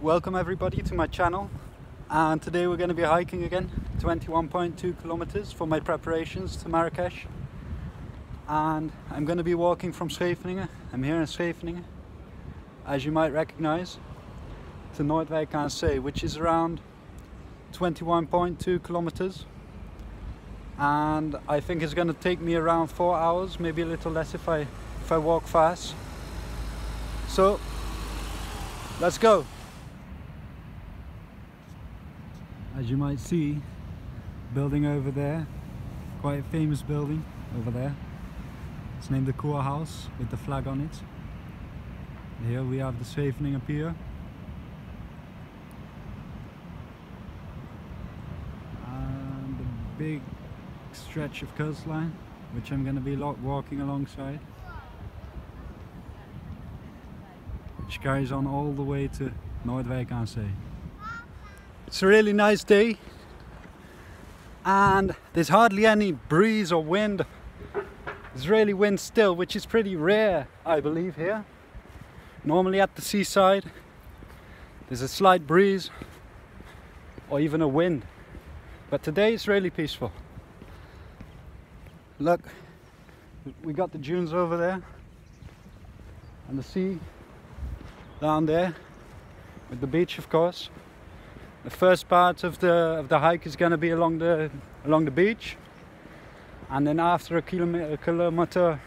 Welcome everybody to my channel. And today we're going to be hiking again 21.2 kilometers for my preparations to Marrakesh. And I'm going to be walking from Scheveningen, I'm here in Scheveningen as you might recognize to Noordwijk aan Zee which is around 21.2 kilometers. And I think it's going to take me around four hours maybe a little less if I if I walk fast. So let's go as you might see building over there quite a famous building over there. It's named the Kurhaus with the flag on it. Here we have the Scheveningen Pier and a big stretch of coastline which I'm going to be walking alongside which carries on all the way to Noordwijk aan Zee it's a really nice day and there's hardly any breeze or wind. It's really wind still, which is pretty rare, I believe, here. Normally at the seaside, there's a slight breeze or even a wind. But today it's really peaceful. Look, we got the dunes over there and the sea down there with the beach, of course. The first part of the of the hike is going to be along the along the beach, and then after a kilometer, kilometer,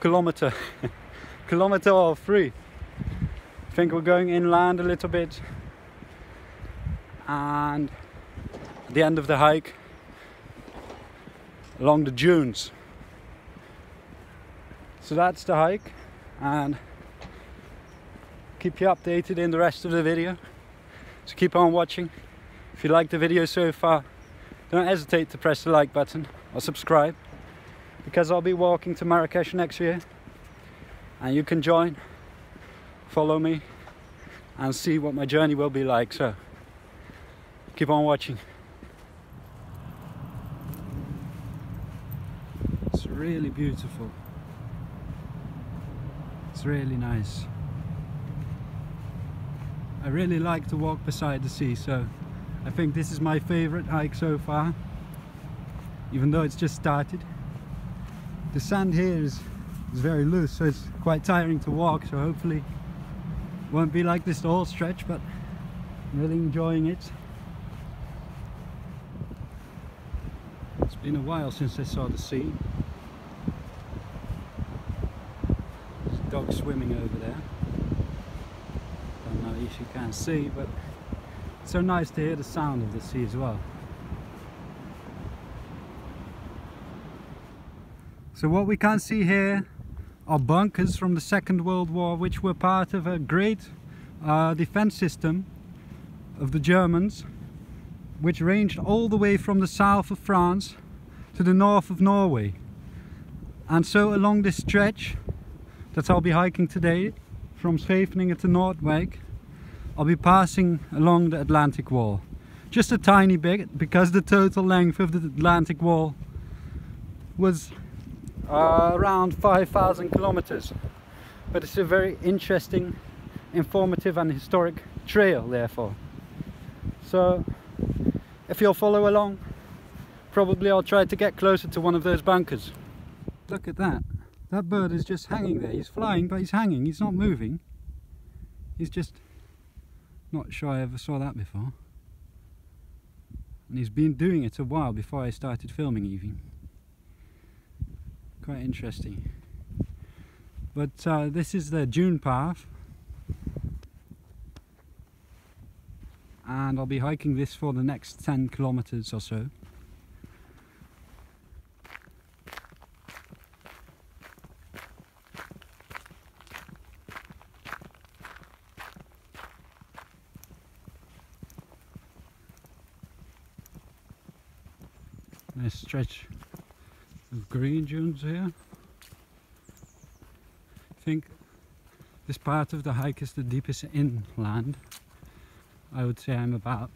kilometer, kilometer or three, I think we're going inland a little bit, and at the end of the hike along the dunes. So that's the hike, and keep you updated in the rest of the video. So keep on watching. If you like the video so far, don't hesitate to press the like button or subscribe because I'll be walking to Marrakesh next year and you can join, follow me and see what my journey will be like. So keep on watching. It's really beautiful. It's really nice. I really like to walk beside the sea so I think this is my favorite hike so far even though it's just started. The sand here is, is very loose so it's quite tiring to walk so hopefully won't be like this the whole stretch but I'm really enjoying it. It's been a while since I saw the sea. There's a dog swimming over there you can see but it's so nice to hear the sound of the sea as well. So what we can see here are bunkers from the second world war which were part of a great uh, defense system of the Germans which ranged all the way from the south of France to the north of Norway. And so along this stretch that I'll be hiking today from Scheveningen to Noordwijk I'll be passing along the Atlantic Wall. Just a tiny bit because the total length of the Atlantic Wall was uh, around 5,000 kilometers. But it's a very interesting, informative and historic trail therefore. So if you'll follow along, probably I'll try to get closer to one of those bunkers. Look at that. That bird is just hanging there. He's flying, but he's hanging. He's not moving. He's just not sure I ever saw that before. And he's been doing it a while before I started filming even. Quite interesting. But uh, this is the dune path. And I'll be hiking this for the next 10 kilometers or so. Nice stretch of green dunes here. I think this part of the hike is the deepest inland. I would say I'm about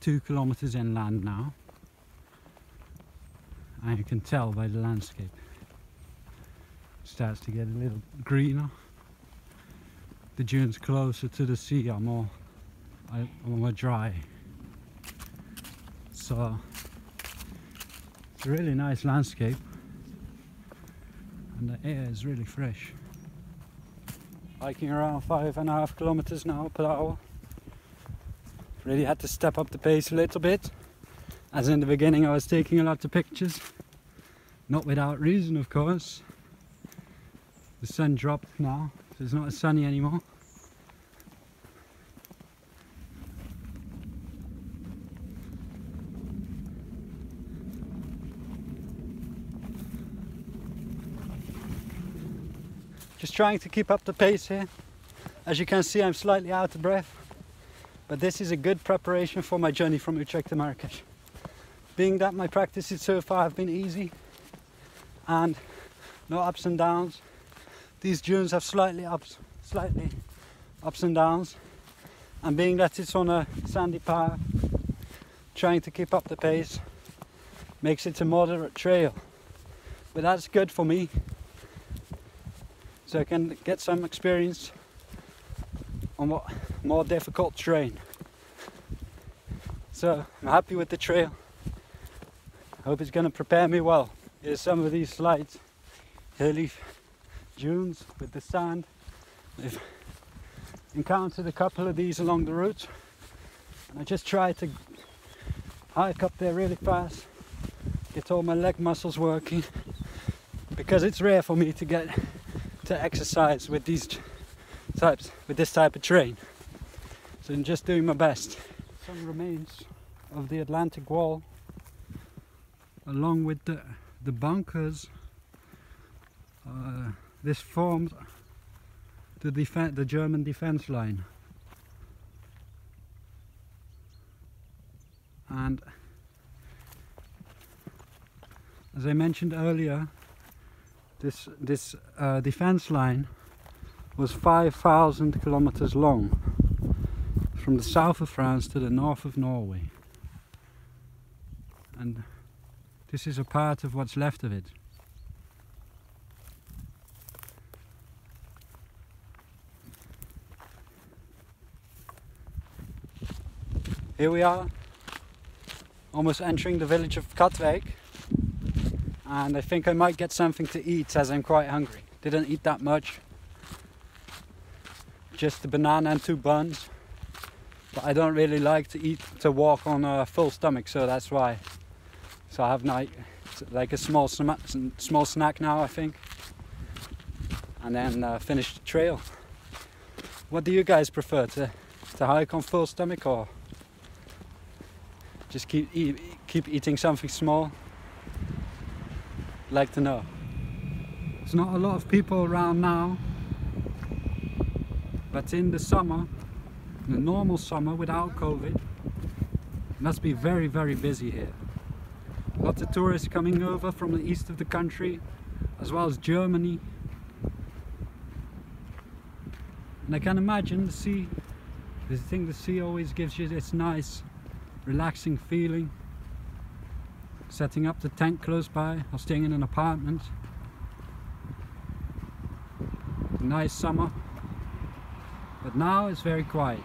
two kilometers inland now. And you can tell by the landscape. It starts to get a little greener. The dunes closer to the sea are more I, we're dry. So it's a really nice landscape and the air is really fresh. Hiking around five and a half kilometers now per hour. Really had to step up the pace a little bit. As in the beginning I was taking a lot of pictures. Not without reason of course. The sun dropped now, so it's not as sunny anymore. Just trying to keep up the pace here. As you can see I'm slightly out of breath. But this is a good preparation for my journey from Utrecht to Marrakesh. Being that my practices so far have been easy and no ups and downs. These dunes have slightly ups, slightly ups and downs. And being that it's on a sandy path, trying to keep up the pace makes it a moderate trail. But that's good for me so I can get some experience on what more difficult terrain. So I'm happy with the trail. Hope it's going to prepare me well. Here's some of these slides, hilly dunes with the sand. I've encountered a couple of these along the route and I just try to hike up there really fast, get all my leg muscles working because it's rare for me to get to exercise with these types, with this type of train. So I'm just doing my best. Some remains of the Atlantic Wall, along with the, the bunkers. Uh, this formed the, the German defense line. And as I mentioned earlier, this this uh, defense line was 5,000 kilometers long from the south of France to the north of Norway. And this is a part of what's left of it. Here we are almost entering the village of Katwijk and I think I might get something to eat as I'm quite hungry. Didn't eat that much. Just a banana and two buns. But I don't really like to eat to walk on a full stomach, so that's why. So I have like like a small small snack now, I think, and then uh, finish the trail. What do you guys prefer to to hike on full stomach or just keep keep eating something small? Like to know. There's not a lot of people around now, but in the summer, in the normal summer without COVID, must be very, very busy here. Lots of tourists coming over from the east of the country, as well as Germany. And I can imagine the sea, the thing the sea always gives you this nice, relaxing feeling setting up the tent close by or staying in an apartment. Nice summer, but now it's very quiet.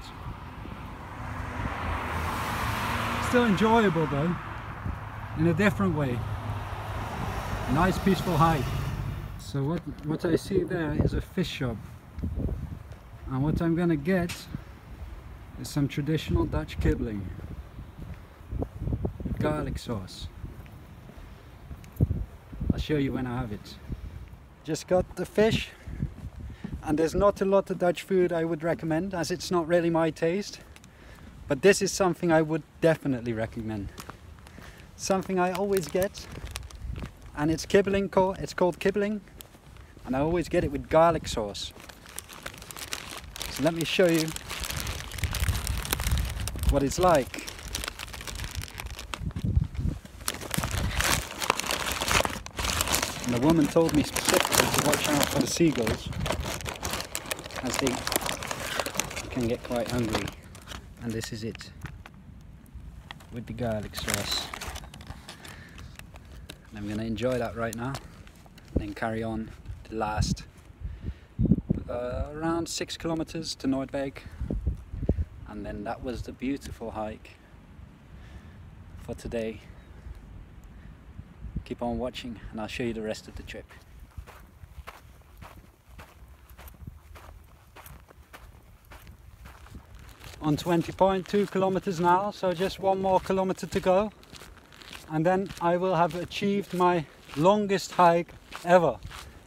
Still enjoyable though, in a different way. Nice peaceful hike. So what, what I see there is a fish shop. And what I'm gonna get is some traditional Dutch kibbeling. Garlic sauce show you when I have it. Just got the fish and there's not a lot of Dutch food I would recommend as it's not really my taste. But this is something I would definitely recommend. Something I always get and it's kibbeling, it's called kibbeling and I always get it with garlic sauce. So let me show you what it's like. And the woman told me specifically to watch out for the seagulls as they can get quite hungry. And this is it with the garlic sauce. And I'm going to enjoy that right now and then carry on the last uh, around six kilometers to and and then that was the beautiful hike for today keep on watching and I'll show you the rest of the trip. On 20.2 kilometers now so just one more kilometer to go. And then I will have achieved my longest hike ever.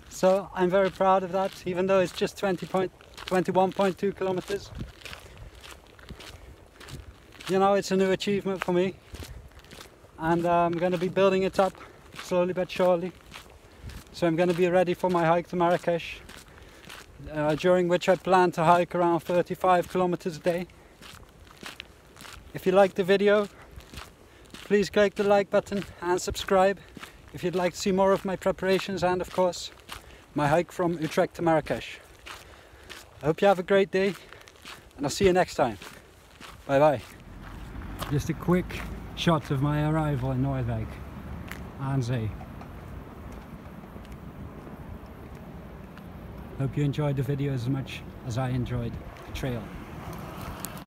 So I'm very proud of that even though it's just 20.21.2 kilometers. You know it's a new achievement for me. And uh, I'm going to be building it up slowly but surely. So I'm going to be ready for my hike to Marrakesh uh, during which I plan to hike around 35 kilometers a day. If you liked the video please click the like button and subscribe if you'd like to see more of my preparations and of course my hike from Utrecht to Marrakesh. I hope you have a great day and I'll see you next time. Bye bye just a quick shot of my arrival in Noordwijk, aan zee. Hope you enjoyed the video as much as I enjoyed the trail.